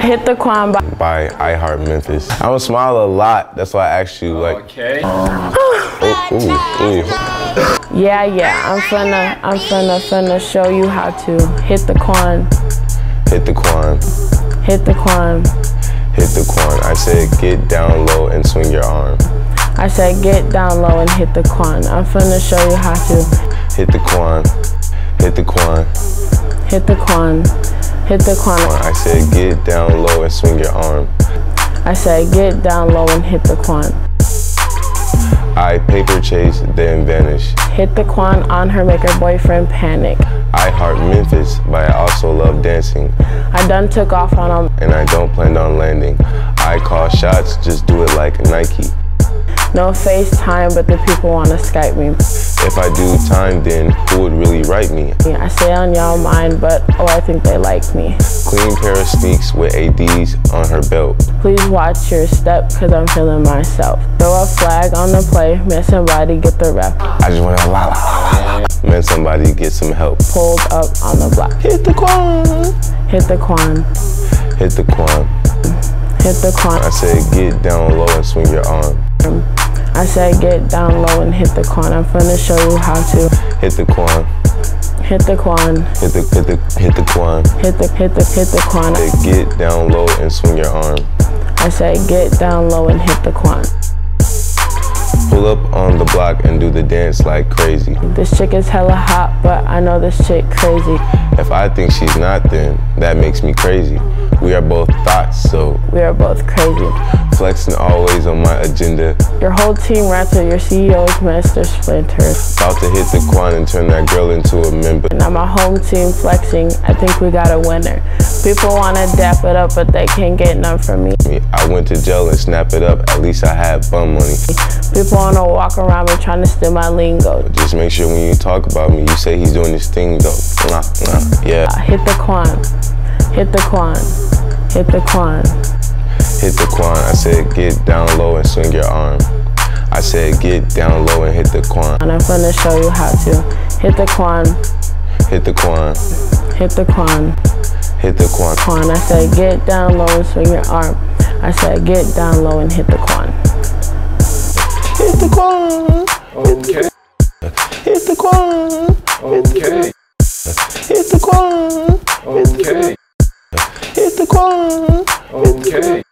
Hit the Quan by, by iHeartMemphis. I don't smile a lot. That's why I asked you like. Okay. Oh, ooh, ooh. Yeah, yeah. I'm finna, I'm finna, finna show you how to hit the Quan. Hit the Quan. Hit the Quan. Hit the Quan. I said get down low and swing your arm. I said get down low and hit the Quan. I'm finna show you how to Hit the Quan. Hit the Quan. Hit the Quan. Hit the Quan. I said get down low and swing your arm. I said get down low and hit the Quan. I paper chase, then vanish. Hit the Quan on her, make her boyfriend panic. I heart Memphis, but I also love dancing. I done took off on him. And I don't plan on landing. I call shots, just do it like Nike. No FaceTime, but the people wanna Skype me. If I do time, then who would really write me? Yeah, I stay on y'all mind, but oh, I think they like me. Clean pair of sneaks with ADs on her belt. Please watch your step, cause I'm feeling myself. Throw a flag on the play, man, somebody get the rep. I just wanna la la la la. Man, somebody get some help. Pulled up on the block. Hit the Quan. Hit the Quan. Hit the Quan. Hit the Quan. I said get down low and swing your arm. Um, I said get down low and hit the Quan. I'm finna show you how to Hit the Quan. hit the Quan. Hit the hit the hit the Quan. Hit the hit the hit the Quan. I get down low and swing your arm. I said get down low and hit the Quan. Pull up on the block and do the dance like crazy. This chick is hella hot, but I know this chick crazy. If I think she's not, then that makes me crazy. We are both thoughts, so We are both crazy. Flexing always on my agenda. Your whole team rattle, your CEO's master. Splinter. About to hit the Quan and turn that girl into a member. Now my home team flexing, I think we got a winner. People wanna dap it up, but they can't get none from me. I went to jail and snap it up. At least I had bum money. People wanna walk around me trying to steal my lingo. Just make sure when you talk about me, you say he's doing this thing though. Nah, nah, yeah. Uh, hit the Quan. Hit the Quan. Hit the Quan. Hit the Quan. I said get down low and swing your arm. I said get down low and hit the Quan. And I'm gonna show you how to hit the Quan. Hit the Quan. Hit the Quan. Hit the Quan. Quan. I said get down low and swing your arm. I said get down low and hit the Quan. Hit the Quan. Okay. Hit the Quan. Okay. Hit the Quan. Okay. Hit the Quan. Okay.